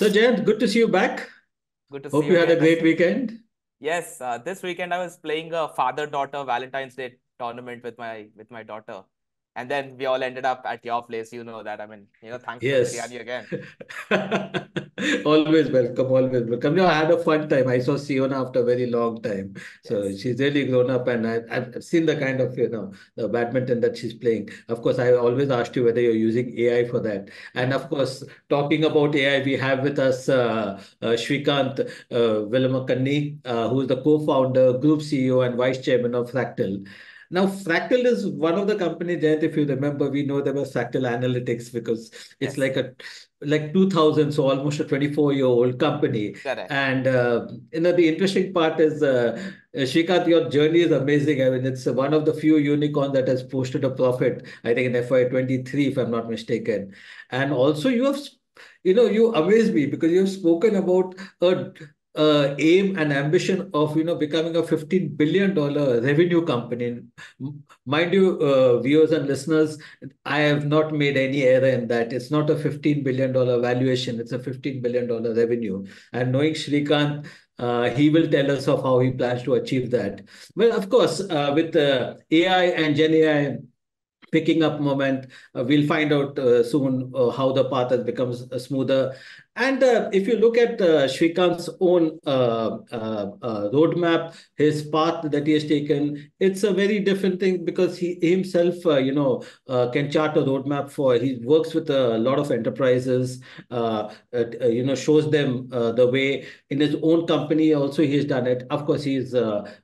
So, Jayanth, good to see you back. Good to see Hope you you had a great weekend. Yes, uh, this weekend I was playing a father-daughter Valentine's Day tournament with my with my daughter, and then we all ended up at your place. You know that. I mean, you know, thanks for Yes. again. Always welcome, always welcome. No, I had a fun time. I saw Siona after a very long time. So Yes. she's really grown up, and I, I've seen the kind of, you know, the badminton that she's playing. Of course, I always asked you whether you're using AI for that. And of course, talking about AI, we have with us uh, uh, Srikanth uh, uh, who is the co-founder, group CEO, and vice chairman of Fractal. Now, Fractal is one of the companies, Jayanth, if you remember, we know there was Fractal Analytics because it's Yes. like a like 2000, so almost a 24 year old company. Correct. And uh, you know the interesting part is, uh, Srikanth, your journey is amazing. I mean, it's one of the few unicorn that has posted a profit. I think in FY23, if I'm not mistaken. And also, you have, you know, you amaze me because you have spoken about a uh, aim and ambition of you know becoming a 15 billion dollar revenue company mind you uh, viewers and listeners i have not made any error in that it's not a 15 billion dollar valuation it's a 15 billion dollar revenue and knowing Srikanth uh, he will tell us of how he plans to achieve that well of course uh, with uh, ai and gen ai picking up moment. Uh, we'll find out uh, soon uh, how the path has become uh, smoother. And uh, if you look at uh, Srikanth's own uh, uh, uh, roadmap, his path that he has taken, it's a very different thing because he himself, uh, you know, can chart a roadmap for. He works with a lot of enterprises, you know, shows them the way. In his own company, also he's done it. Of course, he's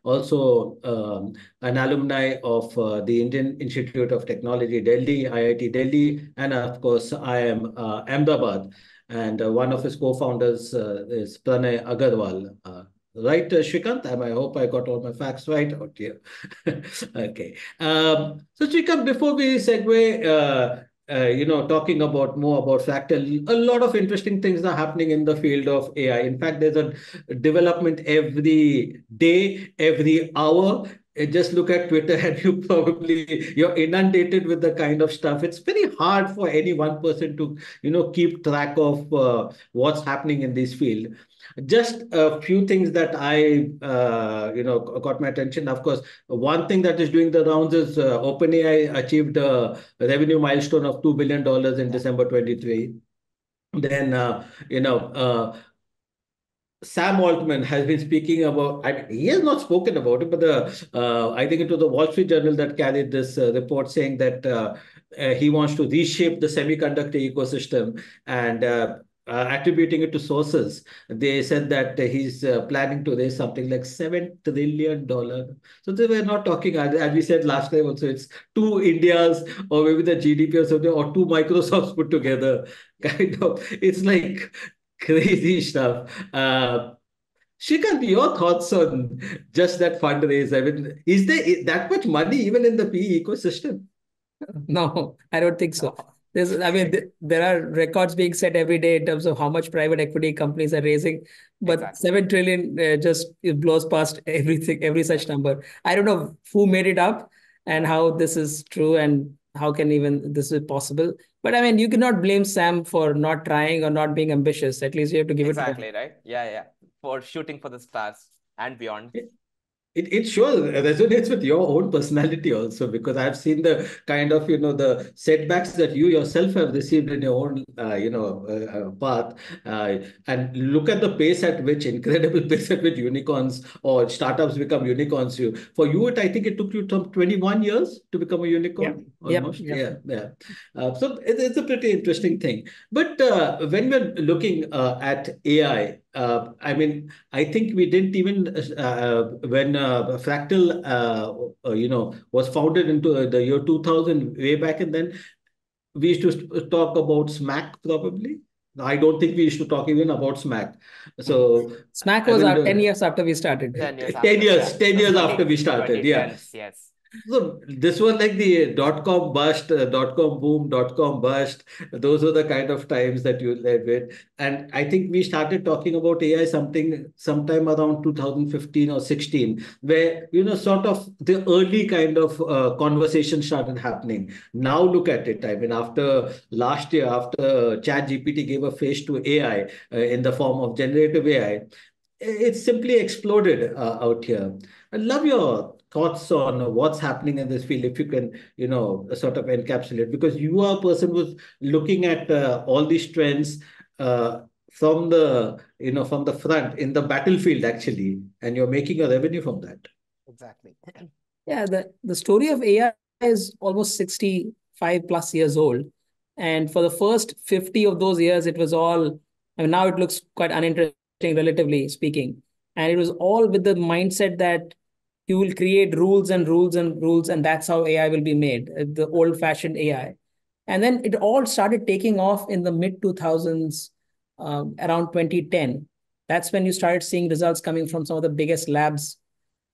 also um, an alumni of the Indian Institute of Technology, Delhi, IIT Delhi, and of course, IIM Ahmedabad. And uh, one of his co-founders uh, is Pranay Agrawal. Uh, right, Srikanth? I hope I got all my facts right out here. okay. Um, so, Srikanth, before we segue, uh, you know, talking about more about Fractal, a lot of interesting things are happening in the field of AI. In fact, there's a development every day, every hour. Uh, Just look at Twitter and you probably you're inundated with the kind of stuff. It's very hard for any one person to, you know, keep track of uh, what's happening in this field. Just a few things that I, uh, you know, got my attention. Of course, one thing that is doing the rounds is uh, OpenAI achieved a revenue milestone of $2 billion in December 23. Then, uh, you know, uh, Sam Altman has been speaking about, I mean, he has not spoken about it, but the uh, I think it was the Wall Street Journal that carried this uh, report saying that uh, uh, he wants to reshape the semiconductor ecosystem and uh, uh, attributing it to sources. They said that he's planning to raise something like $7 trillion. So they were not talking, as as we said last time also, it's two Indias or maybe the GDP or something, or two Microsofts put together. Kind of, it's like crazy stuff. Uh, Srikanth, your thoughts on just that fundraise? I mean, is there that much money even in the PE ecosystem? No, I don't think so. No. There's, I mean, th there are records being set every day in terms of how much private equity companies are raising, but Exactly. 7 trillion uh, just it blows past everything, every such number. I don't know who made it up and how this is true and how can even this is possible. But I mean, you cannot blame Sam for not trying or not being ambitious. At least you have to give it. Exactly, right? Yeah, yeah. For shooting for the stars and beyond. It, it sure resonates with your own personality also because I've seen the kind of you know the setbacks that you yourself have received in your own uh, you know uh, uh, path. Uh, and look at the pace at which incredible pace at which unicorns or startups become unicorns. You for you it I think it took you some 21 years to become a unicorn Yep, almost. Yep. yeah yeah. Uh, so it, it's a pretty interesting thing. But uh, when we're looking uh, at AI uh, I mean I think we didn't even uh, when uh, Fractal, uh, uh, you know, was founded into the year 2000, way back, and then we used to talk about SMAC probably. I don't think we used to talk even about SMAC. So SMAC I was mean, out the- 10 years after we started. 10 years 10 after, years, yeah. 10 years after we started, yeah. Yes. So this was like the dot com bust, uh, dot com boom, dot com bust. Those were the kind of times that you lived with. And I think we started talking about AI something sometime around 2015 or 16, where, you know, sort of the early kind of uh, conversation started happening. Now look at it. I mean, after last year, after ChatGPT gave a face to AI uh, in the form of generative AI, it simply exploded uh, out here. I love your thoughts on what's happening in this field, if you can, you know, sort of encapsulate, because you are a person who's looking at uh, all these trends uh, from the, you know, from the front in the battlefield actually, and you're making a revenue from that. Exactly. yeah, the, the story of AI is almost 65 plus years old. And for the first 50 of those years, it was all, I mean, now it looks quite uninteresting, relatively speaking. And it was all with the mindset that you will create rules and rules and rules, and that's how AI will be made, uh, the old fashioned AI. And then it all started taking off in the mid 2000s, um, around 2010. That's when you started seeing results coming from some of the biggest labs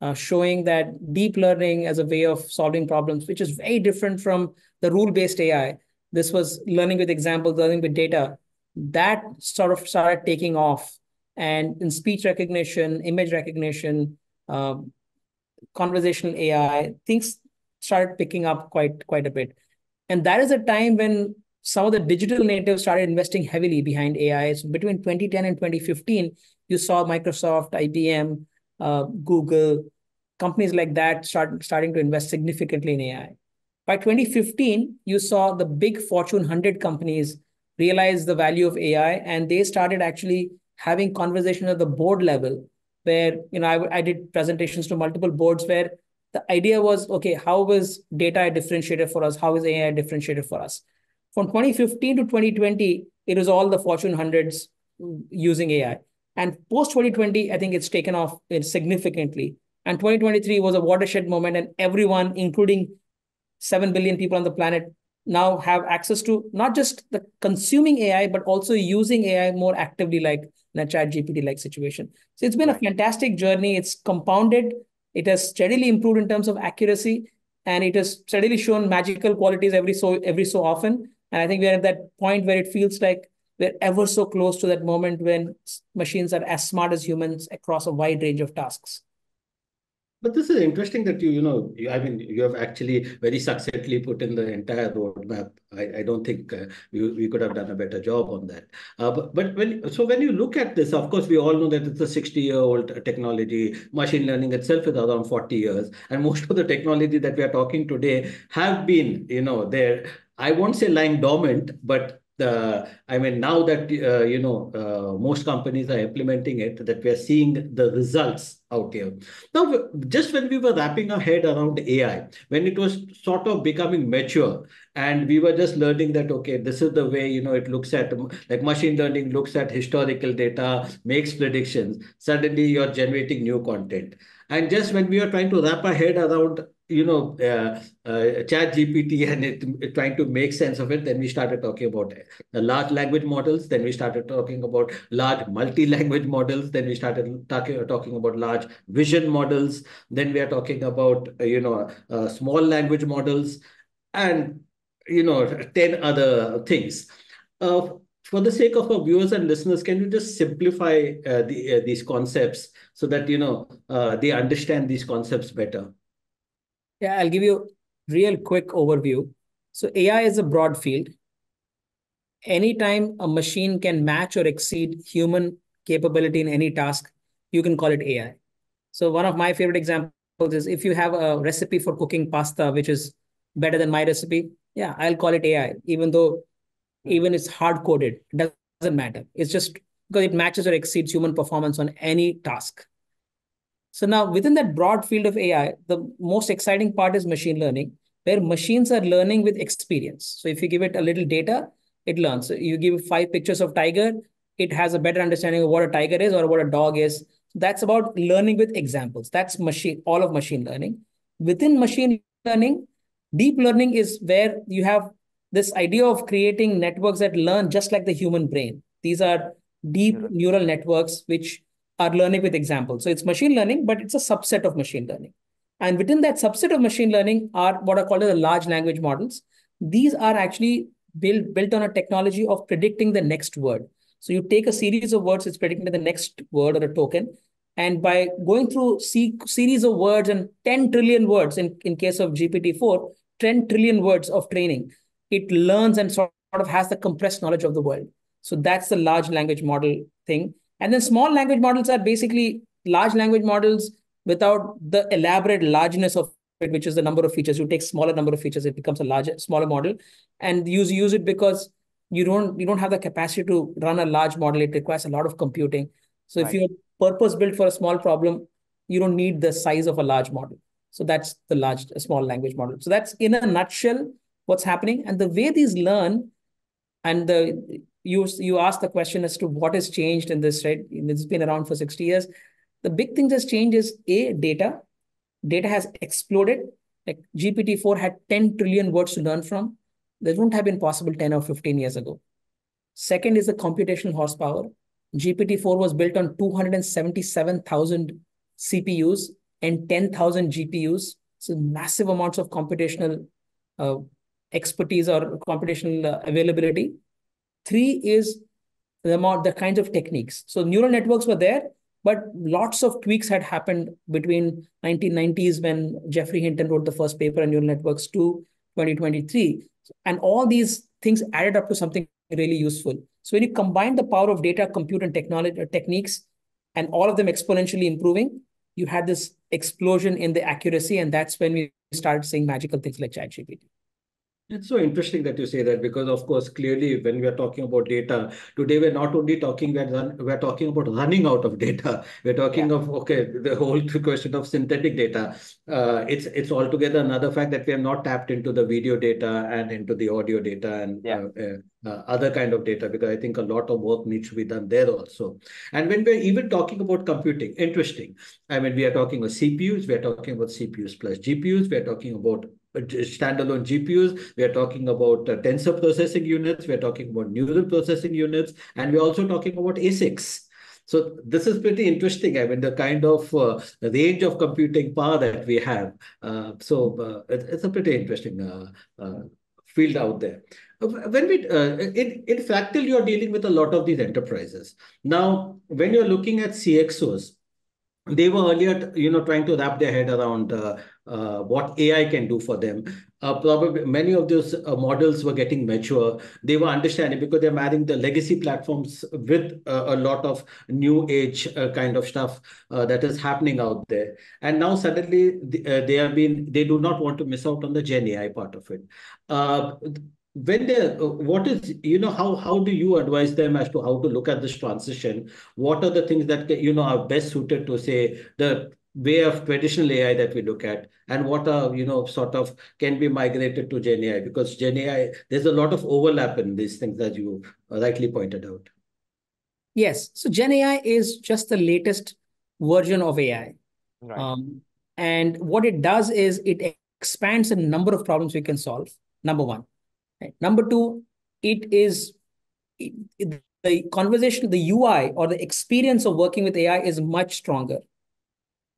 uh, showing that deep learning as a way of solving problems, which is very different from the rule based AI. This was learning with examples, learning with data. That sort of started taking off. And in speech recognition, image recognition, um, conversational AI, things started picking up quite quite a bit. And that is a time when some of the digital natives started investing heavily behind AI. So between 2010 and 2015, you saw Microsoft, IBM, uh, Google, companies like that start starting to invest significantly in AI. By 2015, you saw the big Fortune 100 companies realize the value of AI, and they started actually having conversations at the board level where you know I, I did presentations to multiple boards where the idea was okay how is data differentiated for us? How is ai differentiated for us? From 2015 to 2020 it was all the fortune hundreds using ai and post 2020 i think it's taken off uh, significantly. And 2023 was a watershed moment and everyone including 7 billion people on the planet now have access to not just the consuming ai but also using ai more actively like in a chat GPT like situation. So it's been a fantastic journey. It's compounded. It has steadily improved in terms of accuracy and it has steadily shown magical qualities every so every so often. And I think we're at that point where it feels like we're ever so close to that moment when machines are as smart as humans across a wide range of tasks. But this is interesting that you, you know, I mean, you have actually very successfully put in the entire roadmap. I, I don't think uh, we, we could have done a better job on that. Uh, but, but when so when you look at this, of course, we all know that it's a 60-year-old technology. Machine learning itself is around 40 years, and most of the technology that we are talking today have been, you know, there. I won't say lying dormant, but uh, I mean, now that, uh, you know, uh, most companies are implementing it, that we are seeing the results out here. Now, just when we were wrapping our head around AI, when it was sort of becoming mature, and we were just learning that, okay, this is the way, you know, it looks at, like machine learning looks at historical data, makes predictions, suddenly you're generating new content. And just when we are trying to wrap our head around you know, uh, uh, chat GPT and it, trying to make sense of it, then we started talking about the large language models. Then we started talking about large multi-language models. Then we started talking, talking about large vision models. Then we are talking about, uh, you know, uh, small language models and, you know, 10 other things. Uh, for the sake of our viewers and listeners, can you just simplify uh, the, uh, these concepts so that, you know, they understand these concepts better? Yeah, I'll give you real quick overview. So AI is a broad field. Anytime a machine can match or exceed human capability in any task, you can call it AI. So one of my favorite examples is if you have a recipe for cooking pasta, which is better than my recipe, yeah, I'll call it AI, even though even it's hard coded, doesn't matter. It's just because it matches or exceeds human performance on any task. So now within that broad field of AI, the most exciting part is machine learning, where machines are learning with experience. So if you give it a little data, it learns. So you give five pictures of tiger, it has a better understanding of what a tiger is or what a dog is. That's about learning with examples. That's machine, all of machine learning. Within machine learning, deep learning is where you have this idea of creating networks that learn just like the human brain. These are deep neural networks which are learning with examples. So it's machine learning, but it's a subset of machine learning. And within that subset of machine learning are what are called the large language models. These are actually built, built on a technology of predicting the next word. So you take a series of words, it's predicting the next word or a token. And by going through series of words and 10 trillion words in, in case of GPT-4, 10 trillion words of training, it learns and sort of has the compressed knowledge of the world. So that's the large language model thing. And then small language models are basically large language models without the elaborate largeness of it, which is the number of features. You take smaller number of features, it becomes a larger, smaller model, and use use it because you don't you don't have the capacity to run a large model. It requires a lot of computing. So right. if you're purpose built for a small problem, you don't need the size of a large model. So that's the large small language model. So that's in a nutshell what's happening. And the way these learn, and the you you ask the question as to what has changed in this, right? It's been around for 60 years. The big thing that's changed is A, data. Data has exploded. Like GPT-4 had 10 trillion words to learn from. That wouldn't have been possible 10 or 15 years ago. Second is the computational horsepower. GPT-4 was built on 277,000 CPUs and 10,000 GPUs. So massive amounts of computational uh, expertise or computational uh, availability. Three is the amount, the kinds of techniques. So neural networks were there, but lots of tweaks had happened between 1990s when Geoffrey Hinton wrote the first paper on neural networks to 2023. And all these things added up to something really useful. So when you combine the power of data, compute, and technology uh, techniques, and all of them exponentially improving, you had this explosion in the accuracy, and that's when we started seeing magical things like ChatGPT. It's so interesting that you say that because, of course, clearly when we are talking about data today, we're not only talking we're, we're talking about running out of data. We're talking yeah. of okay, the whole question of synthetic data. Uh, it's it's altogether another fact that we have not tapped into the video data and into the audio data and yeah. uh, uh, uh, other kind of data because I think a lot of work needs to be done there also. And when we're even talking about computing, interesting. I mean, we are talking about CPUs, we are talking about CPUs plus GPUs, we are talking about standalone GPUs, we are talking about uh, tensor processing units, we are talking about neural processing units, and we're also talking about ASICs. So this is pretty interesting. I mean, the kind of uh, range of computing power that we have. Uh, so uh, it, it's a pretty interesting uh, field out there. When we uh, in in Fractal, you're dealing with a lot of these enterprises. Now, when you're looking at CXOs, they were earlier, you know, trying to wrap their head around uh, uh, what AI can do for them. Uh, probably many of those uh, models were getting mature. They were understanding because they're marrying the legacy platforms with uh, a lot of new age uh, kind of stuff that is happening out there. And now suddenly they have been, they do not want to miss out on the Gen AI part of it when they uh, what is you know how how do you advise them as to how to look at this transition? What are the things that you know are best suited to say the way of traditional ai that we look at? And what are you know sort of can be migrated to gen ai because gen ai there's a lot of overlap in these things that you rightly pointed out. Yes. So gen ai is just the latest version of ai right. um, and what it does is it expands the number of problems we can solve number one Right? Number two, it is it, the conversation, the UI or the experience of working with AI is much stronger.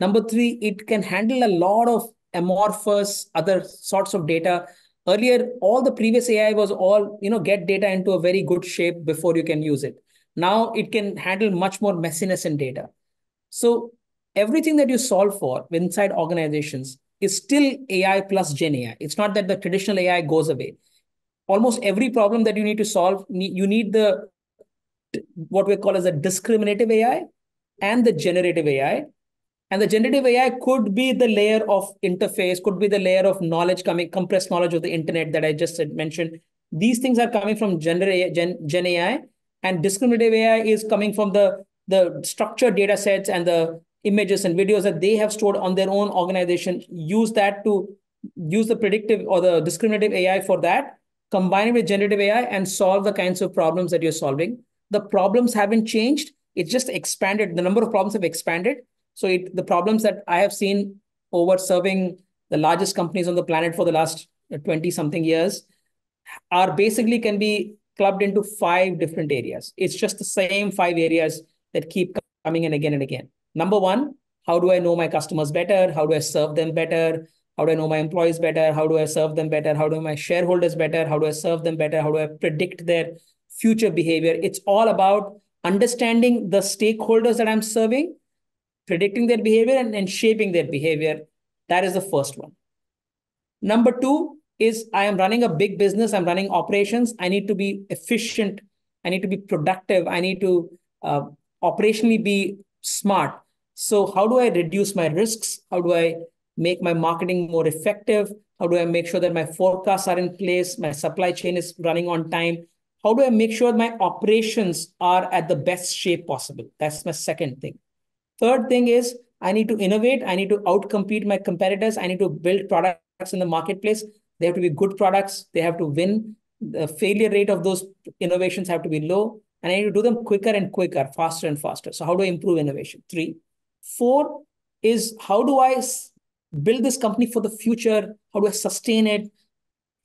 Number three, it can handle a lot of amorphous other sorts of data. Earlier, all the previous AI was all, you know, get data into a very good shape before you can use it. Now it can handle much more messiness in data. So everything that you solve for inside organizations is still AI plus Gen AI. It's not that the traditional AI goes away almost every problem that you need to solve, you need the what we call as a discriminative AI and the generative AI. And the generative AI could be the layer of interface, could be the layer of knowledge coming, compressed knowledge of the internet that I just mentioned. These things are coming from Gen, Gen AI, and discriminative AI is coming from the, the structured data sets and the images and videos that they have stored on their own organization. Use that to use the predictive or the discriminative AI for that combine it with generative AI and solve the kinds of problems that you're solving. The problems haven't changed. It's just expanded. The number of problems have expanded. So it, the problems that I have seen over serving the largest companies on the planet for the last 20 something years are basically can be clubbed into five different areas. It's just the same five areas that keep coming in again and again. Number one, how do I know my customers better? How do I serve them better? How do I know my employees better? How do I serve them better? How do my shareholders better? How do I serve them better? How do I predict their future behavior? It's all about understanding the stakeholders that I'm serving, predicting their behavior, and, and shaping their behavior. That is the first one. Number two is I am running a big business. I'm running operations. I need to be efficient. I need to be productive. I need to uh, operationally be smart. So how do I reduce my risks? How do I make my marketing more effective? How do I make sure that my forecasts are in place? My supply chain is running on time. How do I make sure my operations are at the best shape possible? That's my second thing. Third thing is I need to innovate. I need to outcompete my competitors. I need to build products in the marketplace. They have to be good products. They have to win. The failure rate of those innovations have to be low. And I need to do them quicker and quicker, faster and faster. So how do I improve innovation? Three. Four is how do I build this company for the future? How do I sustain it?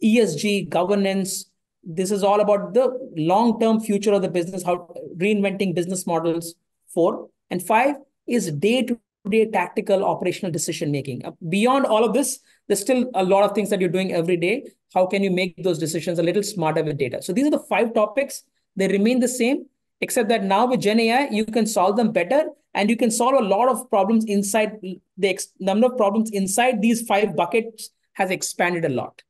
ESG, governance. This is all about the long-term future of the business, how reinventing business models. Four. And five is day-to-day tactical operational decision making. Uh, beyond all of this, there's still a lot of things that you're doing every day. How can you make those decisions a little smarter with data? So these are the five topics. They remain the same, except that now with Gen AI, you can solve them better and you can solve a lot of problems inside the number of problems inside these five buckets has expanded a lot.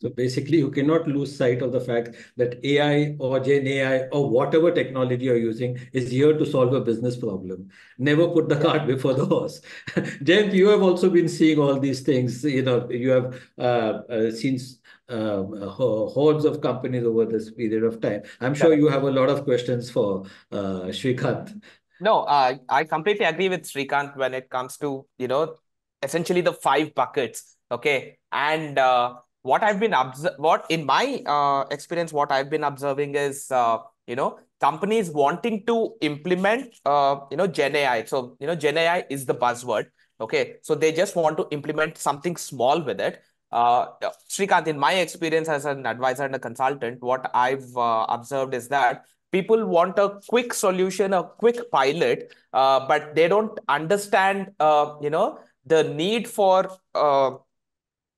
So basically, you cannot lose sight of the fact that AI or Gen AI or whatever technology you're using is here to solve a business problem. Never put the cart before the horse. Jen, you have also been seeing all these things. You know, you have uh, uh, seen uh, hordes of companies over this period of time. I'm sure you have a lot of questions for uh, Srikanth. No, uh, I completely agree with Srikanth when it comes to, you know, essentially the five buckets. Okay. And uh, what I've been what in my uh, experience, what I've been observing is, uh, you know, companies wanting to implement, uh, you know, Gen AI. So, you know, Gen AI is the buzzword. Okay. So they just want to implement something small with it. Uh, Srikanth, in my experience as an advisor and a consultant, what I've uh, observed is that people want a quick solution, a quick pilot, uh, but they don't understand, uh, you know, the need for uh,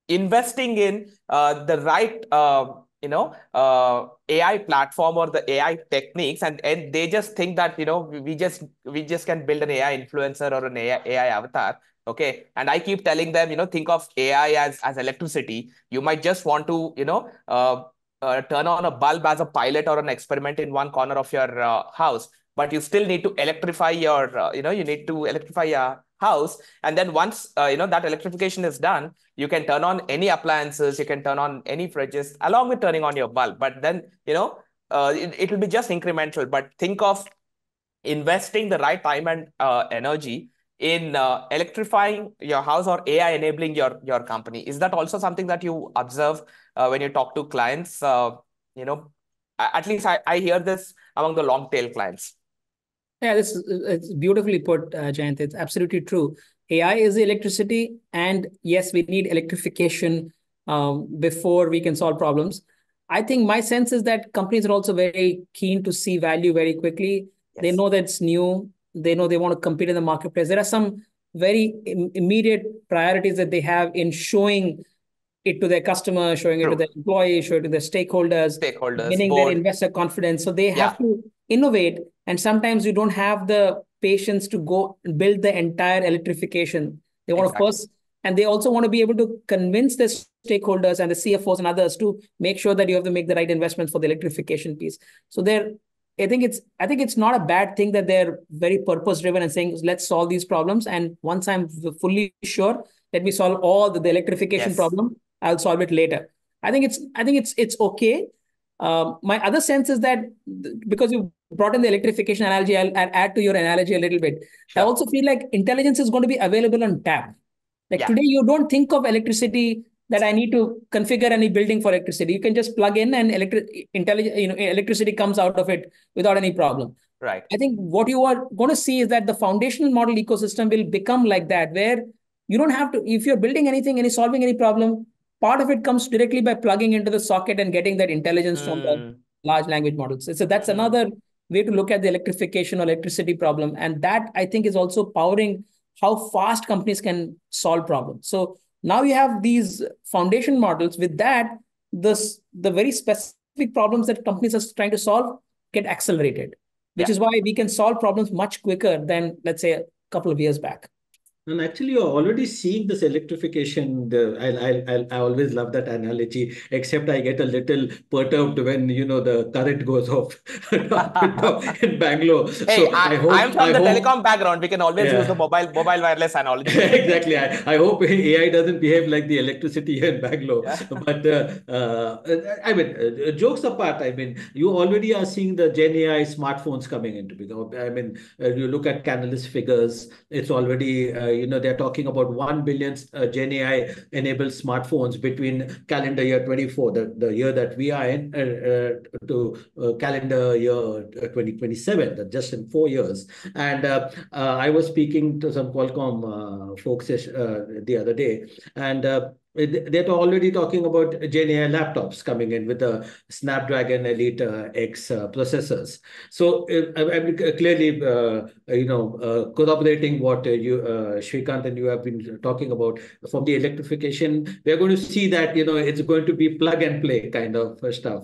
investing in uh, the right, uh, you know, uh, AI platform or the AI techniques, and and they just think that you know we just we just can build an AI influencer or an AI, AI avatar. Okay, and I keep telling them, you know, think of AI as as electricity. You might just want to, you know, uh, turn on a bulb as a pilot or an experiment in one corner of your uh, house but you still need to electrify your uh, you know you need to electrify your house. And then once uh, you know that electrification is done you can turn on any appliances you can turn on any fridges along with turning on your bulb. But then you know uh, it, it will be just incremental. But think of investing the right time and energy in uh, electrifying your house or AI enabling your your company. Is that also something that you observe uh, when you talk to clients? Uh, you know, at least I, I hear this among the long tail clients. Yeah, this is it's beautifully put, uh, Jayanth. It's absolutely true. AI is electricity, and yes, we need electrification um, before we can solve problems. I think my sense is that companies are also very keen to see value very quickly. Yes. They know that it's new they know they want to compete in the marketplace there are some very Im- immediate priorities that they have in showing it to their customer showing True. it to their employees showing it to their stakeholders stakeholders winning board. their investor confidence so they yeah. have to innovate and sometimes you don't have the patience to go and build the entire electrification they want exactly. to first and they also want to be able to convince the stakeholders and the cfos and others to make sure that you have to make the right investments for the electrification piece so they're I think it's I think it's not a bad thing that they're very purpose driven and saying let's solve these problems. And once I'm fully sure, let me solve all the, the electrification yes. problem. I'll solve it later. I think it's I think it's it's okay. Um, my other sense is that because you brought in the electrification analogy, I'll, I'll add to your analogy a little bit. Sure. I also feel like intelligence is going to be available on tap. Like yeah. today, you don't think of electricity that I need to configure any building for electricity. You can just plug in and electric intelligent, you know, electricity comes out of it without any problem. Right. I think what you are going to see is that the foundational model ecosystem will become like that, where you don't have to, if you're building anything, any solving any problem, part of it comes directly by plugging into the socket and getting that intelligence mm. from the hmm. large language models. So that's mm. another way to look at the electrification or electricity problem. And that I think is also powering how fast companies can solve problems. So now you have these foundation models. With that, this the very specific problems that companies are trying to solve get accelerated, which Yeah. is why we can solve problems much quicker than, let's say, a couple of years back. And actually, you're already seeing this electrification. The, I, I, I, always love that analogy, except I get a little perturbed when, you know, the current goes off in Bangalore. Hey, So I, I hope, I'm from I the hope, telecom background. We can always use the mobile mobile wireless analogy. exactly. I, I hope AI doesn't behave like the electricity here in Bangalore. Yeah. But uh, uh, I mean, uh, jokes apart, I mean, you already are seeing the Gen AI smartphones coming into I mean, uh, you look at Canalys figures, it's already, uh, you know, they're talking about 1 billion uh, Gen AI enabled smartphones between calendar year 24, the, the year that we are in, uh, uh, to uh, calendar year uh, 2027, that just in four years. And uh, uh, I was speaking to some Qualcomm uh, folks uh, the other day, and uh, they're already talking about Gen AI laptops coming in with the Snapdragon Elite uh, X uh, processors. So uh, I mean, clearly, uh, you know, uh, corroborating what you, uh, Srikanth and you have been talking about from the electrification, we're going to see that, you know, it's going to be plug and play kind of stuff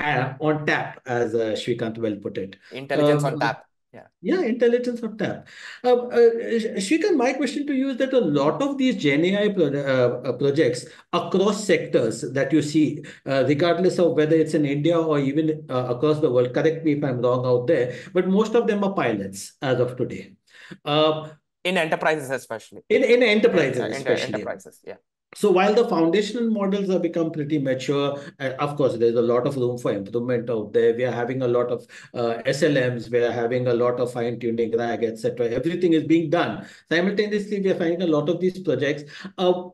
uh, on tap, as uh, Srikanth well put it. Intelligence on Um, tap. Yeah, intelligence of tap. Uh, uh, Srikanth, my question to you is that a lot of these Gen AI pro uh, projects across sectors that you see, uh, regardless of whether it's in India or even uh, across the world, correct me if I'm wrong out there, but most of them are pilots as of today. Uh, In enterprises, especially. in, in enterprises, Enter- especially. enterprises, yeah. So while the foundational models have become pretty mature, and of course, there's a lot of room for improvement out there. We are having a lot of uh, SLMs, we are having a lot of fine tuning, RAG, etc. Everything is being done. Simultaneously, we are finding a lot of these projects. Uh,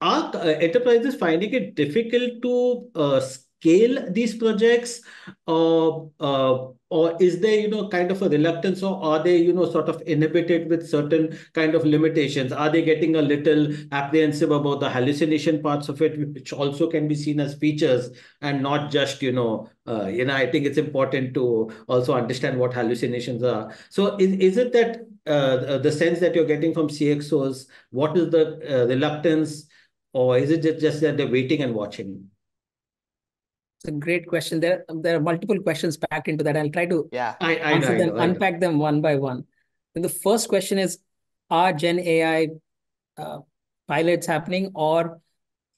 are uh, enterprises finding it difficult to uh, scale these projects? Uh, uh, or is there, you know, kind of a reluctance or are they, you know, sort of inhibited with certain kind of limitations? Are they getting a little apprehensive about the hallucination parts of it, which also can be seen as features and not just, you know, uh, you know, I think it's important to also understand what hallucinations are. So is, is it that uh, the sense that you're getting from CXOs, what is the uh, reluctance or is it just that they're waiting and watching? It's a great question. There, there are multiple questions packed into that. I'll try to Yeah. I, I answer know, them, I know. unpack them one by one. And the first question is, are Gen AI uh, pilots happening or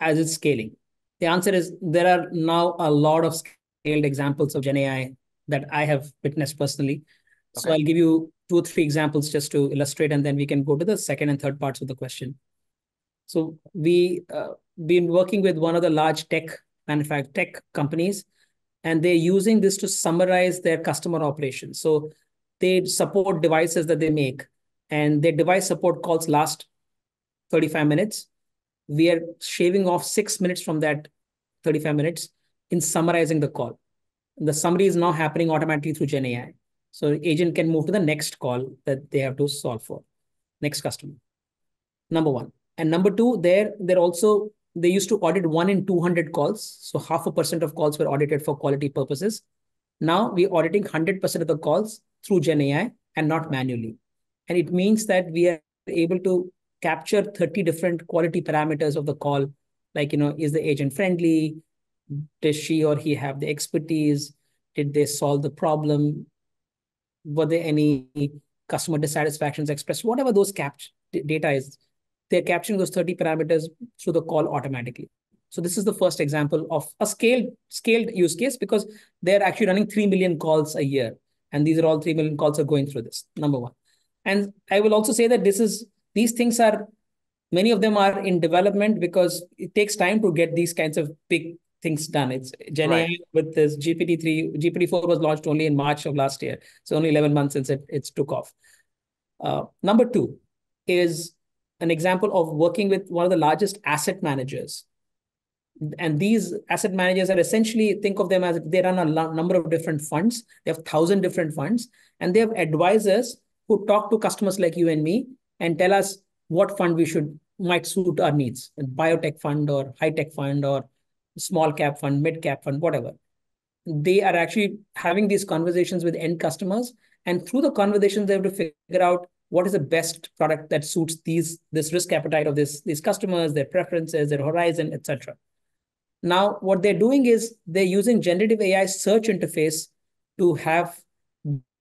as it's scaling? The answer is there are now a lot of scaled examples of Gen AI that I have witnessed personally. So I'll give you two or three examples just to illustrate, and then we can go to the second and third parts of the question. So we uh, been working with one of the large tech manufact tech companies, and they're using this to summarize their customer operations. So they support devices that they make, and their device support calls last 35 minutes. We are shaving off six minutes from that 35 minutes in summarizing the call. The summary is now happening automatically through Gen AI. So agent can move to the next call that they have to solve for, next customer. Number one. And number two, there, they're also, they used to audit one in 200 calls. So half a percent of calls were audited for quality purposes. Now we're auditing 100% of the calls through Gen AI and not manually. And it means that we are able to capture 30 different quality parameters of the call. Like, you know, is the agent friendly? Does she or he have the expertise? Did they solve the problem? Were there any customer dissatisfactions expressed? Whatever those cap data is, they're capturing those 30 parameters through the call automatically. So this is the first example of a scaled scaled use case because they're actually running 3 million calls a year. And these are all 3 million calls are going through this, number one. And I will also say that this is these things are many of them are in development because it takes time to get these kinds of big things done. It's Gen Right. With this GPT-3, GPT-4 was launched only in March of last year. So only 11 months since it, it's took off. Uh, number two is an example of working with one of the largest asset managers. And these asset managers are essentially, think of them as they run a number of different funds. They have thousand different funds and they have advisors who talk to customers like you and me and tell us what fund we should might suit our needs, biotech fund or high tech fund or small cap fund, mid cap fund, whatever. They are actually having these conversations with end customers, and through the conversations, they have to figure out what is the best product that suits these this risk appetite of this these customers, their preferences, their horizon, etc. Now, what they're doing is they're using generative AI search interface to have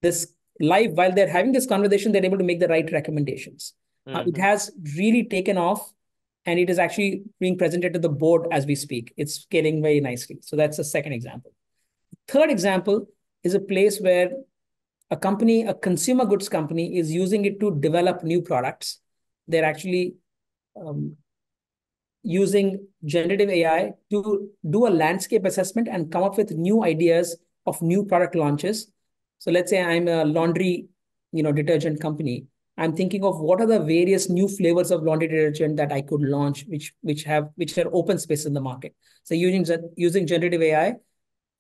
this live while they're having this conversation, they're able to make the right recommendations. Mm-hmm. Uh, it has really taken off and it is actually being presented to the board as we speak. It's scaling very nicely. So that's the second example. Third example is a place where a company, a consumer goods company, is using it to develop new products. They're actually um, using generative AI to do a landscape assessment and come up with new ideas of new product launches. So let's say I'm a laundry, you know, detergent company. I'm thinking of what are the various new flavors of laundry detergent that I could launch, which which have which are open space in the market. So using using generative AI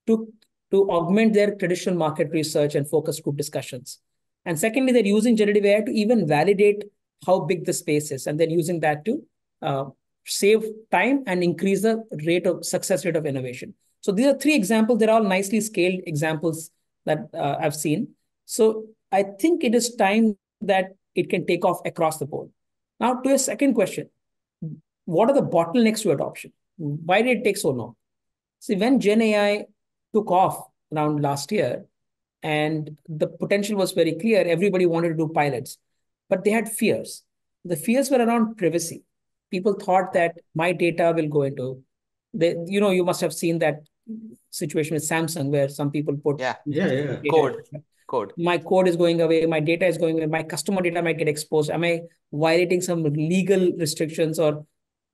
to to augment their traditional market research and focus group discussions. And secondly, they're using generative AI to even validate how big the space is, and then using that to uh, save time and increase the rate of success rate of innovation. So these are three examples. They're all nicely scaled examples that uh, I've seen. So I think it is time that it can take off across the board. Now, to a second question, what are the bottlenecks to adoption? Why did it take so long? See, when Gen AI took off around last year and the potential was very clear, everybody wanted to do pilots, but they had fears. The fears were around privacy. People thought that my data will go into, the, you know, you must have seen that situation with Samsung where some people put yeah yeah yeah code code. My code is going away. My data is going away. My customer data might get exposed. Am I violating some legal restrictions or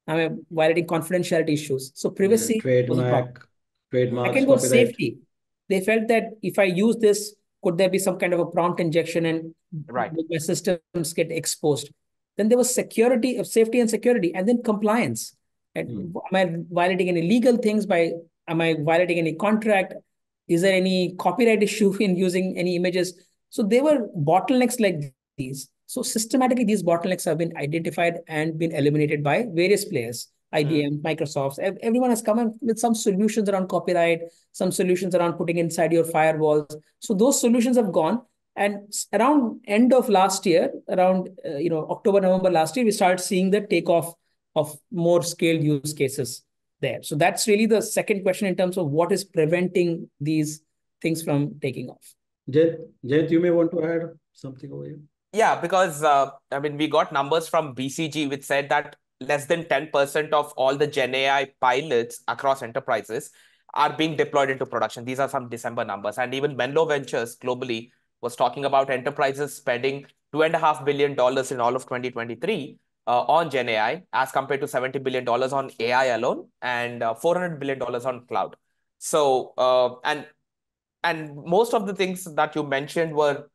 am I violating confidentiality issues? So privacy. Yeah, trademark, trademark. Second was safety. They felt that if I use this, could there be some kind of a prompt injection and right. my systems get exposed? Then there was security of safety and security, and then compliance. And mm. am I violating any legal things by am I violating any contract? Is there any copyright issue in using any images? So there were bottlenecks like these. So systematically, these bottlenecks have been identified and been eliminated by various players. IBM, mm. Microsoft, everyone has come up with some solutions around copyright, some solutions around putting inside your firewalls. So those solutions have gone. And around end of last year, around uh, you know October, November last year, we started seeing the takeoff of more scaled use cases there. So that's really the second question in terms of what is preventing these things from taking off. Jayanth, Jayanth you may want to add something over here. Yeah, because uh, I mean, we got numbers from BCG which said that less than 10% of all the Gen AI pilots across enterprises are being deployed into production. These are some December numbers. And even Menlo Ventures globally was talking about enterprises spending $2.5 billion in all of 2023 uh, on Gen AI as compared to $70 billion on AI alone and uh, $400 billion on cloud. So, uh, and and most of the things that you mentioned were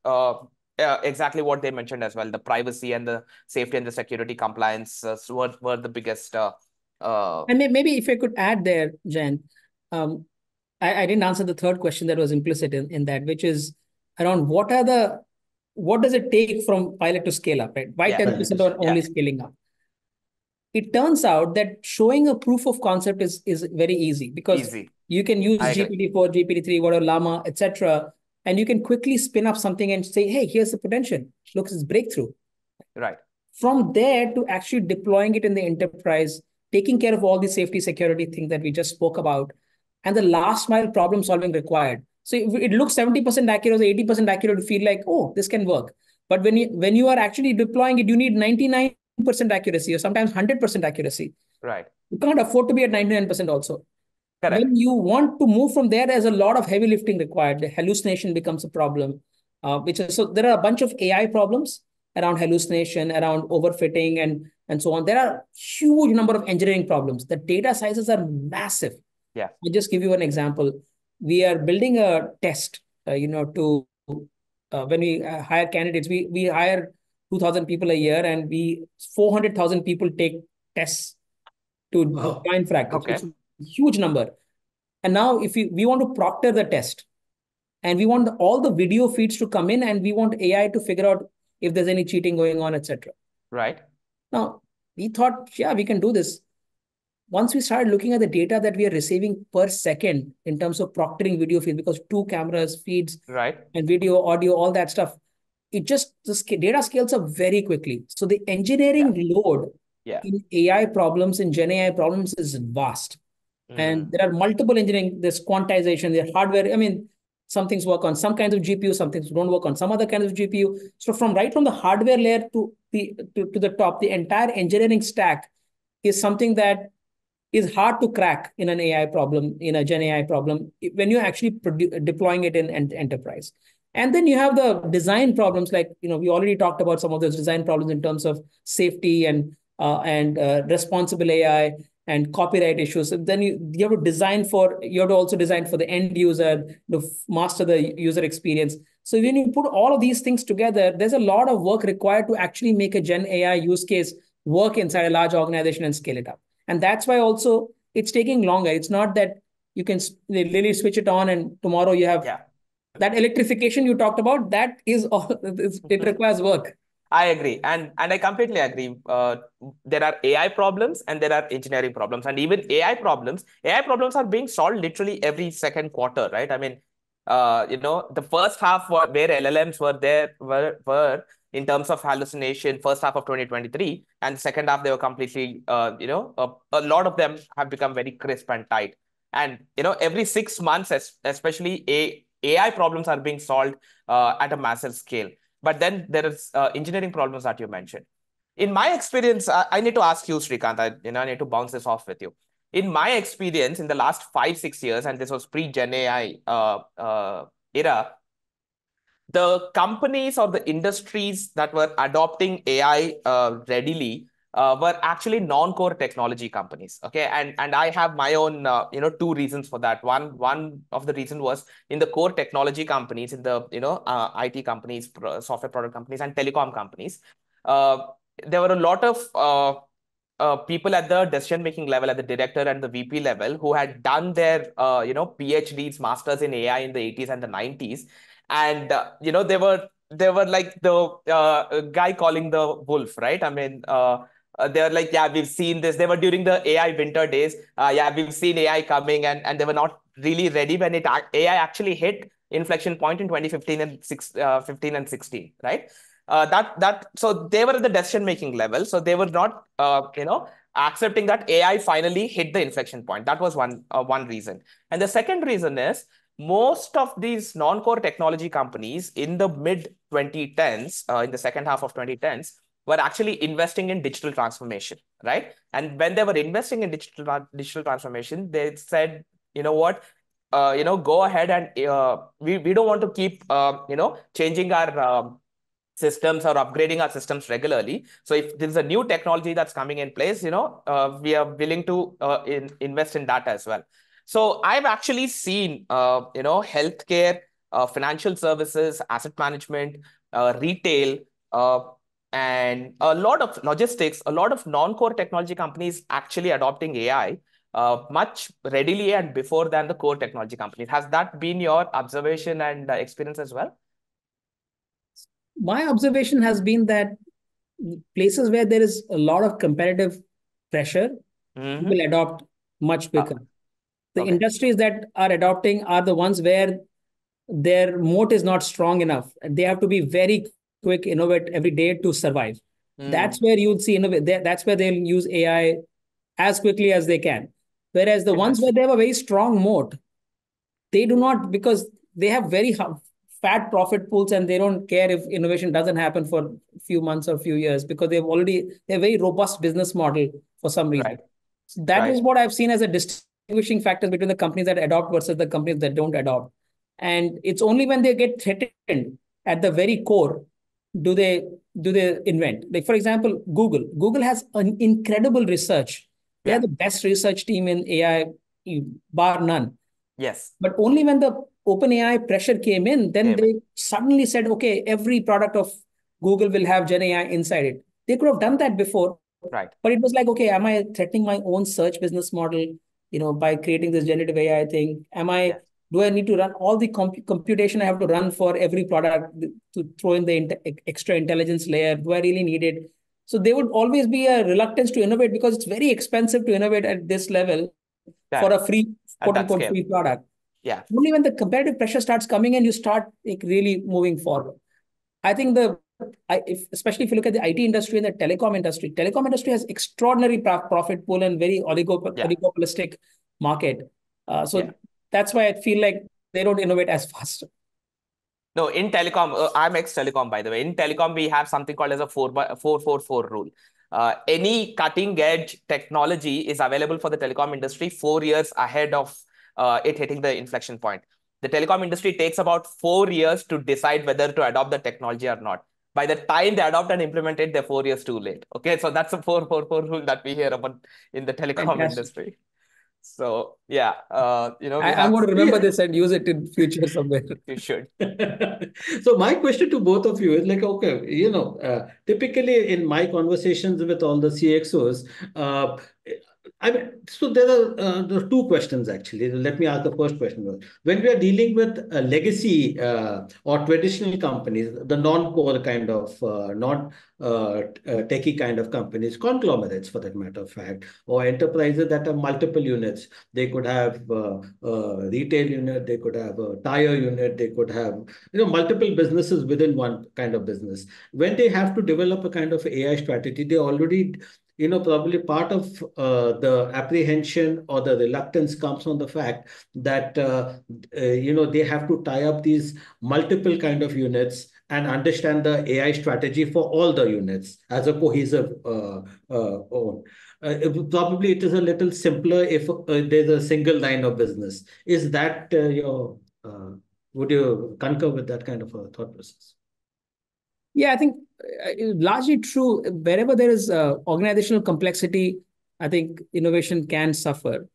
uh, exactly what they mentioned as well. The privacy and the safety and the security compliance uh, were, were the biggest. Uh, uh, and maybe if I could add there, Jen, um, I, I didn't answer the third question that was implicit in, in that, which is around what are the what does it take from pilot to scale up, right? Why yeah. 10% or only yeah. scaling up? It turns out that showing a proof of concept is, is very easy because easy. you can use GPT-4, GPT-3, whatever, Llama, etc., and you can quickly spin up something and say, hey, here's the potential. Looks it's breakthrough. Right. From there to actually deploying it in the enterprise, taking care of all the safety security thing that we just spoke about, and the last mile problem solving required. So it looks 70% accurate or 80% accurate to feel like, oh, this can work. But when you when you are actually deploying it, you need 99% accuracy or sometimes 100% accuracy. Right. You can't afford to be at 99% also. Correct. When you want to move from there, there's a lot of heavy lifting required. The hallucination becomes a problem. Uh, which is so there are a bunch of AI problems around hallucination, around overfitting, and and so on. There are huge number of engineering problems. The data sizes are massive. Yeah. I'll just give you an example we are building a test, uh, you know, to uh, when we uh, hire candidates, we we hire 2,000 people a year and we 400,000 people take tests to wow. join Fractal. Okay. Huge number. And now if we, we want to proctor the test and we want all the video feeds to come in and we want AI to figure out if there's any cheating going on, etc. Right. Now, we thought, yeah, we can do this once we started looking at the data that we are receiving per second in terms of proctoring video feeds, because two cameras feeds right and video, audio, all that stuff, it just the data scales up very quickly. So the engineering yeah. load yeah. in AI problems, in Gen AI problems is vast. Mm. And there are multiple engineering, there's quantization, there's hardware. I mean, some things work on some kinds of GPU, some things don't work on some other kinds of GPU. So from right from the hardware layer to the to, to the top, the entire engineering stack is something that is hard to crack in an AI problem, in a Gen AI problem, when you're actually deploying it in, in enterprise. And then you have the design problems, like you know, we already talked about some of those design problems in terms of safety and uh, and uh, responsible AI and copyright issues. then you, you have to design for you have to also design for the end user to master the user experience. So when you put all of these things together, there's a lot of work required to actually make a Gen AI use case work inside a large organization and scale it up. And that's why also it's taking longer. It's not that you can really switch it on and tomorrow you have yeah. that electrification you talked about. That is all. It requires work. I agree, and and I completely agree. Uh, there are AI problems and there are engineering problems, and even AI problems. AI problems are being solved literally every second quarter, right? I mean, uh, you know, the first half where LLMs were there were were in terms of hallucination first half of 2023 and second half they were completely uh, you know a, a lot of them have become very crisp and tight and you know every six months especially a ai problems are being solved uh, at a massive scale but then there is uh, engineering problems that you mentioned. In my experience I, I need to ask you srikanth I, you know i need to bounce this off with you. In my experience in the last five six years and this was pre gen ai uh, uh, era the companies or the industries that were adopting AI uh, readily uh, were actually non-core technology companies. Okay, and and I have my own uh, you know two reasons for that. One one of the reason was in the core technology companies, in the you know uh, IT companies, software product companies, and telecom companies. Uh, there were a lot of uh, uh, people at the decision making level, at the director and the VP level, who had done their uh, you know PhDs, masters in AI in the 80s and the 90s, and uh, you know they were they were like the uh, guy calling the wolf right i mean uh, they were like yeah we've seen this. They were during the ai winter days. Uh, yeah we've seen ai coming and and they were not really ready when it ai actually hit inflection point in 2015 and six, uh, 15 and 16 right? Uh, that that so they were at the decision making level. So they were not uh, you know accepting that ai finally hit the inflection point. That was one uh, one reason. And the second reason is most of these non-core technology companies in the mid 2010s, uh, in the second half of 2010s, were actually investing in digital transformation, right? And when they were investing in digital digital transformation, they said, you know what, uh, you know, go ahead and uh, we we don't want to keep, uh, you know, changing our um, systems or upgrading our systems regularly. So if there's a new technology that's coming in place, you know, uh, we are willing to uh, in, invest in that as well. So I've actually seen, uh, you know, healthcare, uh, financial services, asset management, uh, retail, uh, and a lot of logistics, a lot of non-core technology companies actually adopting AI uh, much readily and before than the core technology companies. Has that been your observation and uh, experience as well? My observation has been that places where there is a lot of competitive pressure mm -hmm. will adopt much quicker. The okay. industries that are adopting are the ones where their moat is not strong enough. They have to be very quick, innovate every day to survive. Mm. That's where you'll see innovate. That's where they'll use AI as quickly as they can. Whereas the ones where they have a very strong moat, they do not because they have very fat profit pools and they don't care if innovation doesn't happen for a few months or a few years because they've already they have a very robust business model for some reason. Right. So that right. is what I've seen as a distinguishing factors between the companies that adopt versus the companies that don't adopt. And it's only when they get threatened at the very core do they do they invent. Like for example, Google. Google has an incredible research. They are the best research team in AI, bar none. Yes. But only when the OpenAI pressure came in, then came they in. suddenly said, okay, every product of Google will have Gen AI inside it. They could have done that before. Right. But it was like, okay, am I threatening my own search business model? you know, by creating this generative AI thing? Am I, yes. Do I need to run all the comp computation I have to run for every product to throw in the extra intelligence layer? Do I really need it? So there would always be a reluctance to innovate because it's very expensive to innovate at this level yeah. for a free, quote unquote, free product. Yeah. Only when the competitive pressure starts coming in, you start like really moving forward. I think the I, if, especially if you look at the IT industry and the telecom industry, telecom industry has extraordinary profit pool and very oligop yeah. oligopolistic market. Uh, so yeah. That's why I feel like they don't innovate as fast. No, in telecom, uh, I'm ex-telecom by the way. In telecom, we have something called as a four by four four four rule. Uh, any cutting edge technology is available for the telecom industry four years ahead of uh, it hitting the inflection point. The telecom industry takes about four years to decide whether to adopt the technology or not. By the time they adopt and implement it, they're four years too late. Okay, so that's a four four four rule that we hear about in the telecom Fantastic. industry. So yeah, uh, you know, I, am going to remember this and use it in future somewhere. you should. so my question to both of you is like, okay, you know, uh, typically in my conversations with all the CXOs, uh, I mean, so there are, uh, there are two questions actually. Let me ask the first question. When we are dealing with uh, legacy uh, or traditional companies, the non-core kind of, uh, not uh, uh, techie kind of companies, conglomerates for that matter of fact, or enterprises that have multiple units. They could have a retail unit, they could have a tire unit, they could have you know multiple businesses within one kind of business. When they have to develop a kind of AI strategy, they already you know, probably part of uh, the apprehension or the reluctance comes from the fact that, uh, uh, you know, they have to tie up these multiple kind of units and understand the AI strategy for all the units as a cohesive uh, uh, own. Uh, it, probably it is a little simpler if there's a single line of business. Is that your, would you concur with that kind of a thought process? Yeah, I think uh, largely true. Wherever there is uh, organizational complexity, I think innovation can suffer.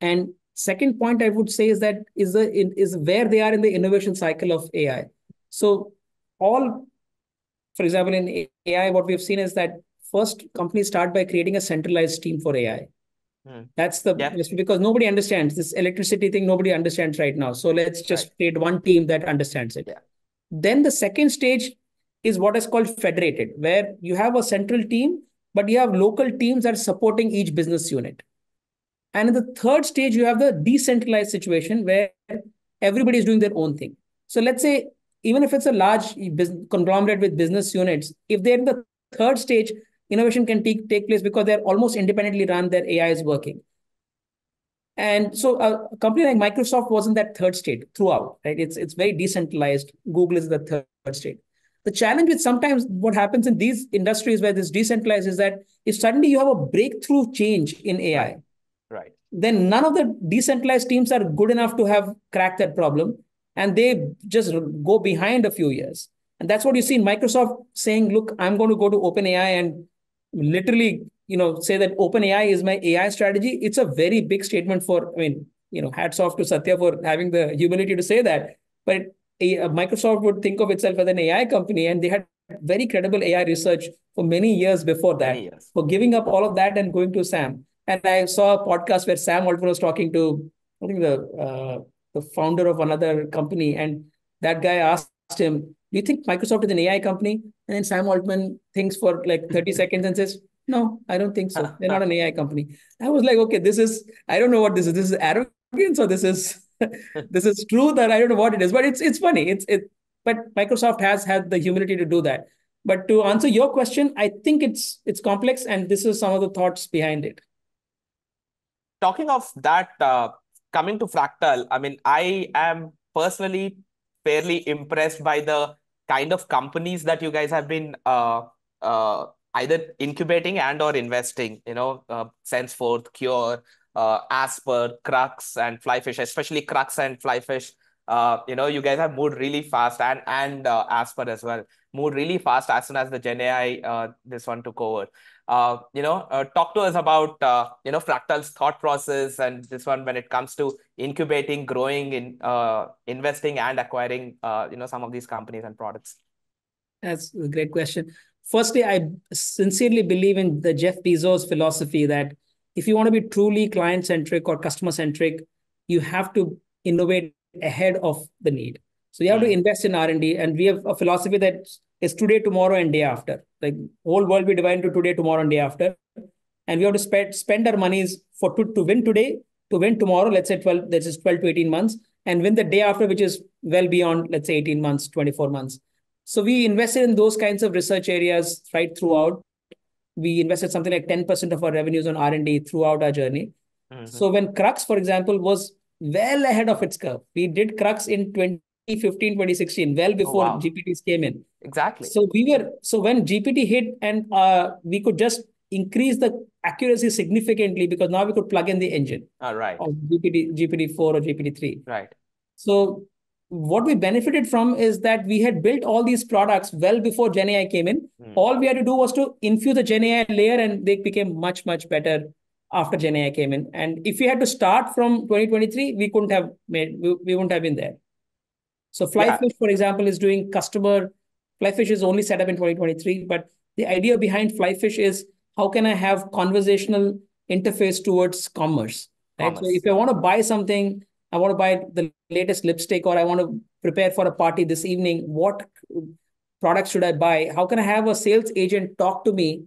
And second point I would say is that is the is where they are in the innovation cycle of AI. So all, for example, in AI, what we've seen is that first companies start by creating a centralized team for AI. Hmm. That's the yeah. because nobody understands this electricity thing. Nobody understands right now. So let's just right. create one team that understands it. Yeah. Then the second stage is what is called federated, where you have a central team, but you have local teams that are supporting each business unit. And in the third stage, you have the decentralized situation where everybody is doing their own thing. So let's say, even if it's a large conglomerate with business units, if they're in the third stage, innovation can take, take place because they're almost independently run, their AI is working. And so a company like Microsoft was in that third state throughout, right? It's, it's very decentralized. Google is the third state. The challenge with sometimes what happens in these industries where this decentralized is that if suddenly you have a breakthrough change in AI, right, then none of the decentralized teams are good enough to have cracked that problem, and they just go behind a few years. And that's what you see in Microsoft saying, "Look, I'm going to go to OpenAI and literally, you know, say that OpenAI is my AI strategy." It's a very big statement for. I mean, you know, hats off to Satya for having the humility to say that. But Microsoft would think of itself as an AI company, and they had very credible AI research for many years before that. Years. For giving up all of that and going to Sam. And I saw a podcast where Sam Altman was talking to, I think the uh, the founder of another company, and that guy asked him, "Do you think Microsoft is an AI company?" And then Sam Altman thinks for like thirty seconds and says, "No, I don't think so. They're not an AI company." I was like, "Okay, this is I don't know what this is. This is arrogance or this is this is true that I don't know what it is, but it's it's funny. It's it, but Microsoft has had the humility to do that. But to answer your question, I think it's it's complex, and this is some of the thoughts behind it. Talking of that, uh, coming to Fractal, I mean, I am personally fairly impressed by the kind of companies that you guys have been uh, uh, either incubating and or investing. You know, uh, Senseforth, Qure, uh, Asper, Crux, and Flyfish, especially Crux and Flyfish. Uh, you know, you guys have moved really fast, and and uh, Asper as well moved really fast as soon as the Gen AI uh, this one took over. Uh, you know, uh, talk to us about uh, you know Fractal's thought process and this one when it comes to incubating, growing, in uh, investing, and acquiring uh, you know some of these companies and products. That's a great question. Firstly, I sincerely believe in the Jeff Bezos philosophy that if you want to be truly client centric or customer centric, you have to innovate ahead of the need. So you have to hmm. invest in R and D, and we have a philosophy that is today, tomorrow, and day after. Like whole world we divide into today, tomorrow, and day after, and we have to spend spend our monies for to, to win today, to win tomorrow. Let's say twelve, this is twelve to eighteen months, and win the day after, which is well beyond let's say eighteen months, twenty four months. So we invested in those kinds of research areas right throughout. We invested something like 10% of our revenues on R&D throughout our journey. Mhm. So when Crux, for example, was well ahead of its curve, we did Crux in 2015, 2016, well before wow. GPTs came in. Exactly. So we were so when GPT hit and uh, we could just increase the accuracy significantly because now we could plug in the engine All right. of GPT GPT-4 or GPT-3. Right. So what we benefited from is that we had built all these products well before GenAI came in. Hmm. All we had to do was to infuse the GenAI layer, and they became much much better after GenAI came in. And if we had to start from 2023, we couldn't have made we, we wouldn't have been there. So Yeah. Flyfish, for example, is doing customer. Flyfish is only set up in 2023, but the idea behind Flyfish is how can I have conversational interface towards commerce, right? So Commerce. if I want to buy something, I want to buy the latest lipstick, or I want to prepare for a party this evening. What products should I buy? How can I have a sales agent talk to me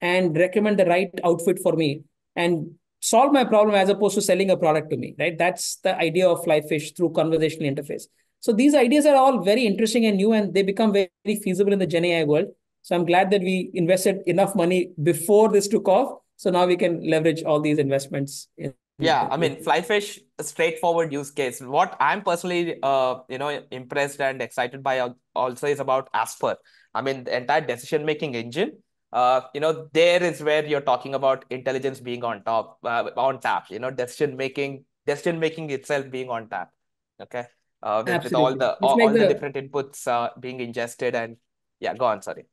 and recommend the right outfit for me and solve my problem as opposed to selling a product to me, right? That's the idea of Flyfish through conversational interface. So these ideas are all very interesting and new, and they become very, feasible in the Gen AI world. So I'm glad that we invested enough money before this took off. So now we can leverage all these investments. In, Yeah, I mean, Flyfish, a straightforward use case. What I'm personally, uh, you know, impressed and excited by also is about Asper. I mean, the entire decision-making engine. Uh, you know, there is where you're talking about intelligence being on top, uh, on tap. You know, decision-making, decision-making itself being on tap. Okay, uh, with, with all the all, like all the the- different inputs uh, being ingested and yeah, go on. Sorry.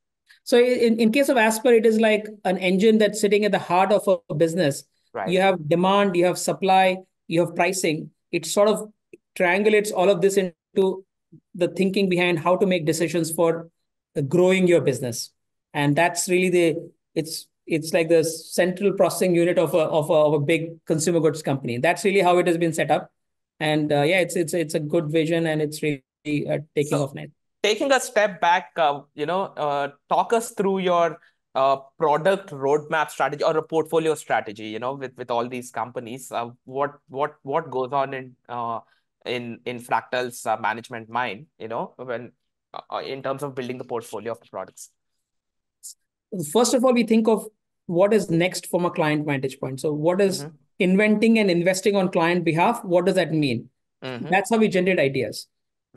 So in, in case of Asper, it is like an engine that's sitting at the heart of a business. Right. You have demand, you have supply, you have pricing. It sort of triangulates all of this into the thinking behind how to make decisions for growing your business. And that's really the it's it's like the central processing unit of a of a, of a big consumer goods company. That's really how it has been set up. And uh, yeah, it's it's it's a good vision and it's really uh, taking So- off now. taking a step back, uh, you know, uh, talk us through your uh, product roadmap strategy or a portfolio strategy, you know, with, with all these companies. Uh, what what what goes on in uh, in in Fractal's uh, management mind, you know, when uh, in terms of building the portfolio of the products. First of all, we think of what is next from a client vantage point. So, what is Mhm. inventing and investing on client behalf? What does that mean? Mhm. That's how we generate ideas.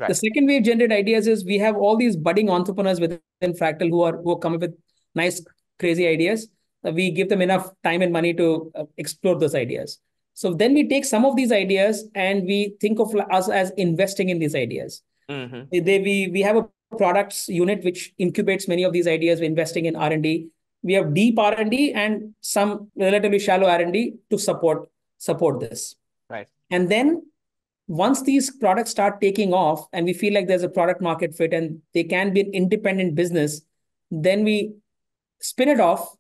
The second way of generate ideas is we have all these budding entrepreneurs within Fractal who are who are coming with nice, crazy ideas. Uh, We give them enough time and money to uh, explore those ideas. So then we take some of these ideas and we think of us as investing in these ideas. Mhm. They, we, we have a products unit which incubates many of these ideas. We're investing in R&D. We have deep R&D and some relatively shallow R&D to support support this. Right. And then once these products start taking off and we feel like there's a product market fit and they can be an independent business, then we spin it off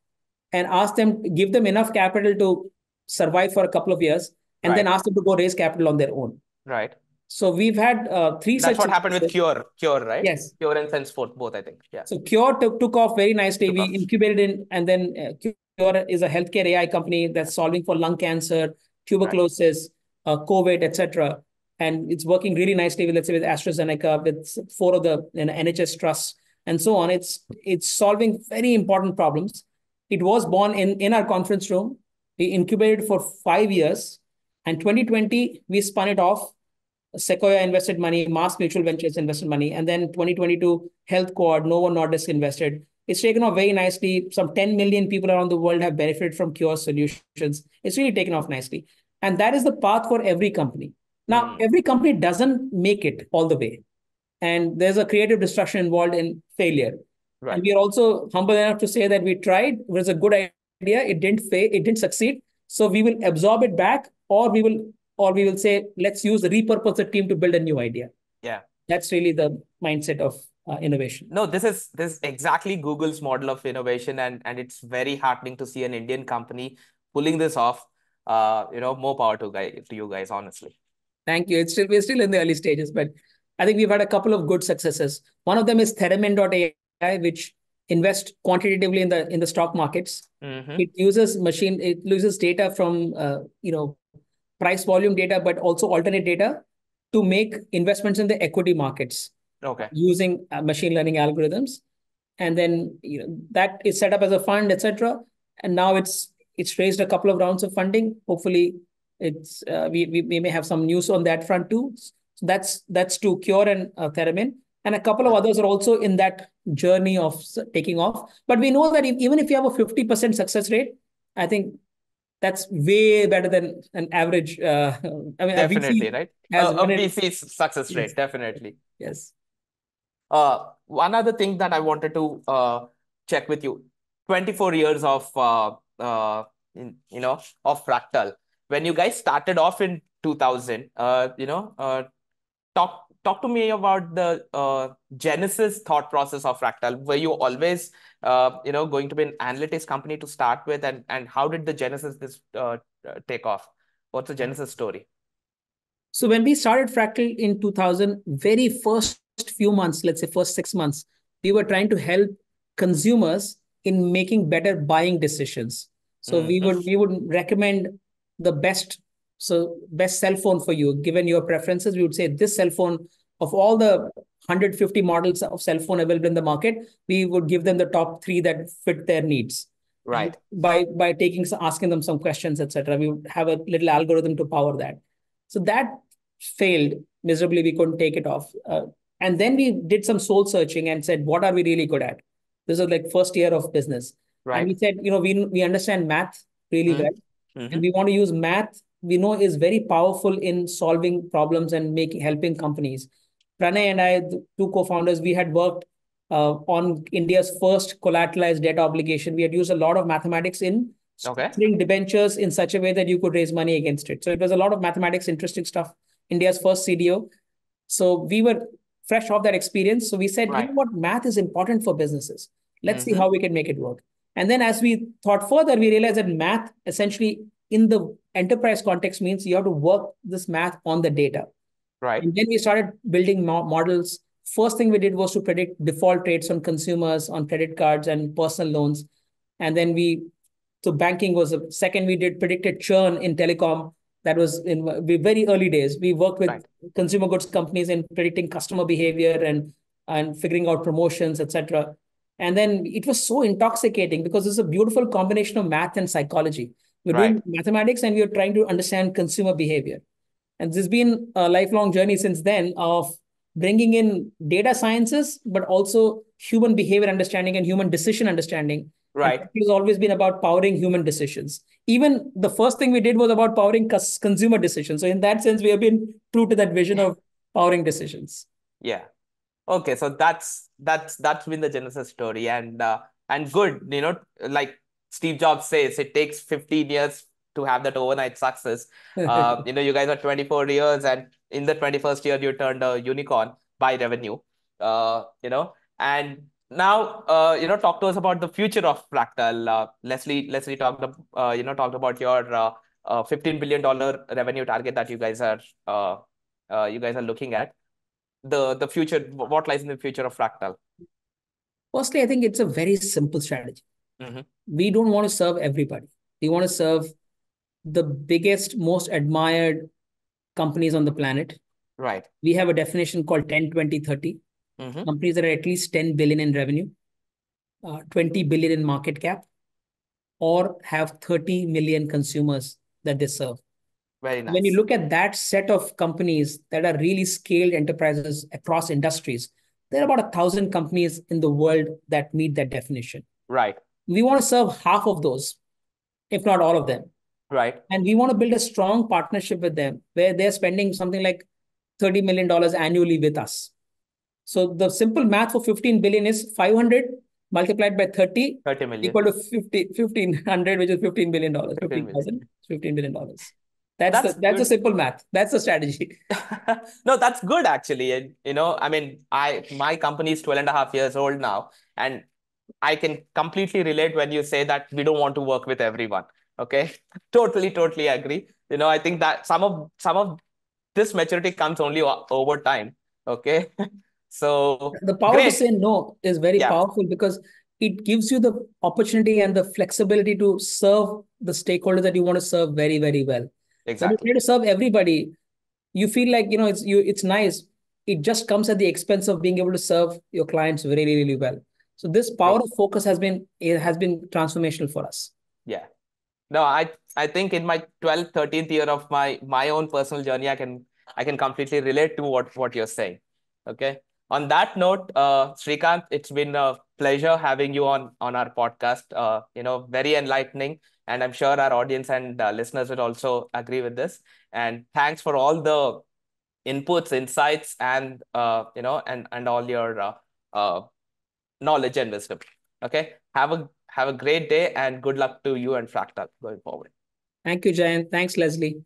and ask them, give them enough capital to survive for a couple of years, and then ask them to go raise capital on their own. Right. So we've had uh, three That's such what happened with. Qure. Qure, right? Yes. Qure and Senseforth, both, I think. Yeah. So Qure took, took off very nicely. Took we off. incubated in, and then uh, Qure is a healthcare AI company that's solving for lung cancer, tuberculosis, uh, COVID, etc. And it's working really nicely with, let's say, with AstraZeneca, with four of the you know, NHS trusts, and so on. It's it's solving very important problems. It was born in in our conference room. We incubated for five years, and 2020 we spun it off. Sequoia invested money, MassMutual Ventures invested money, and then 2022 HealthQuad, Novo Nordisk invested. It's taken off very nicely. Some 10 million people around the world have benefited from Qure solutions. It's really taken off nicely. And that is the path for every company. Now, Hmm. every company doesn't make it all the way. And there's a creative destruction involved in failure. Right. And we are also humble enough to say that we tried, it was a good idea, it didn't fail, it didn't succeed. So we will absorb it back, or we will, or we will say, let's use the repurpose the team to build a new idea. Yeah. That's really the mindset of uh, innovation. No, this is this is exactly Google's model of innovation, and and it's very heartening to see an Indian company pulling this off. Uh, you know, more power to guy to you guys, honestly. Thank you. It's still we're still in the early stages, but I think we've had a couple of good successes. One of them is Theremin.ai, which invests quantitatively in the in the stock markets. Mhm. It uses machine, it uses data from uh, you know price volume data, but also alternate data to make investments in the equity markets. Okay. using uh, machine learning algorithms. And then you know that is set up as a fund, etc. And now it's it's raised a couple of rounds of funding. Hopefully, it's uh, we, we we may have some news on that front too. So that's that's to Qure and uh, Theremin, and a couple of others are also in that journey of taking off. But we know that if, even if you have a fifty percent success rate, I think that's way better than an average. Uh, I mean, definitely, right? Uh, a VC success rate, yes. definitely. Yes. Uh, one other thing that I wanted to uh, check with you 24 years of, uh, uh, in, you know, of Fractal. When you guys started off in 2000, uh, you know, uh, talk talk to me about the uh, genesis thought process of Fractal. Were you always, uh, you know, going to be an analytics company to start with, and and how did the genesis this uh, take off? What's the genesis story? So when we started Fractal in 2000, very first few months, let's say first six months, we were trying to help consumers in making better buying decisions. So mm-hmm. we would we would recommend the best so best cell phone for you given your preferences. We would say this cell phone of all the 150 models of cell phone available in the market, we would give them the top three that fit their needs. Right. And by by taking asking them some questions, etc. We would have a little algorithm to power that. So that failed miserably. We couldn't take it off. Uh, and then we did some soul searching and said, what are we really good at? This is like first year of business. Right. And we said, you know, we, we understand math really mm-hmm. well. Mm-hmm. And we want to use math, we know is very powerful in solving problems and making helping companies. Pranay and I, the two co-founders, we had worked uh, on India's first collateralized debt obligation. We had used a lot of mathematics in okay. structuring debentures in such a way that you could raise money against it. So it was a lot of mathematics, interesting stuff. India's first CDO. So we were fresh off that experience. So we said, right. you know what, math is important for businesses. Let's mm-hmm. see how we can make it work. And then as we thought further, we realized that math essentially in the enterprise context means you have to work this math on the data. Right. And then we started building mo- models. First thing we did was to predict default rates on consumers, on credit cards and personal loans. And then we, so banking was a second we did predicted churn in telecom that was in very early days. We worked with right. consumer goods companies in predicting customer behavior and and figuring out promotions, etc. And then it was so intoxicating because it's a beautiful combination of math and psychology. We're right. doing mathematics and we're trying to understand consumer behavior. And this has been a lifelong journey since then of bringing in data sciences, but also human behavior understanding and human decision understanding Right. It has always been about powering human decisions. Even the first thing we did was about powering consumer decisions. So in that sense, we have been true to that vision of powering decisions. Yeah. Okay. So that's that's that's been the Genesis story, and uh, and good. You know, like Steve Jobs says, it takes 15 years to have that overnight success. Uh, you know, you guys are 24 years, and in the 21st year, you turned a unicorn by revenue. Uh, you know, and now uh, you know talk to us about the future of fractal uh, leslie leslie talked uh, you know talked about your uh, uh, 15 billion dollar revenue target that you guys are uh, uh, you guys are looking at the the future what lies in the future of fractal firstly i think it's a very simple strategy mm-hmm. we don't want to serve everybody we want to serve the biggest most admired companies on the planet right we have a definition called 10 20 30 Mm-hmm. Companies that are at least 10 billion in revenue, uh, 20 billion in market cap, or have 30 million consumers that they serve. Very nice. When you look at that set of companies that are really scaled enterprises across industries, there are about a thousand companies in the world that meet that definition. Right. We want to serve half of those, if not all of them. Right. And we want to build a strong partnership with them where they're spending something like $30 million annually with us. So the simple math for 15 billion is 500 multiplied by 30, 30 million. equal to 50, 1500, which is 15 billion dollars, 15,000, 15 billion dollars. That's, that's the, that's a simple math. That's the strategy. no, that's good actually. And you know, I mean, I my company is 12 and a half years old now, and I can completely relate when you say that we don't want to work with everyone. Okay. totally, totally agree. You know, I think that some of some of this maturity comes only over time. Okay. So the power great. to say no is very yeah. powerful because it gives you the opportunity and the flexibility to serve the stakeholders that you want to serve very, very well. Exactly. When you try to serve everybody, you feel like you know it's you it's nice, it just comes at the expense of being able to serve your clients really, really well. So this power of focus has been it has been transformational for us. Yeah. No, I I think in my 12th, 13th year of my my own personal journey, I can I can completely relate to what what you're saying. Okay. On that note, uh, Srikanth, it's been a pleasure having you on on our podcast. Uh, you know, very enlightening, and I'm sure our audience and uh, listeners would also agree with this. And thanks for all the inputs, insights, and uh, you know, and and all your uh, uh, knowledge and wisdom. Okay, have a have a great day, and good luck to you and Fractal going forward. Thank you, Jayanth. Thanks, Leslie.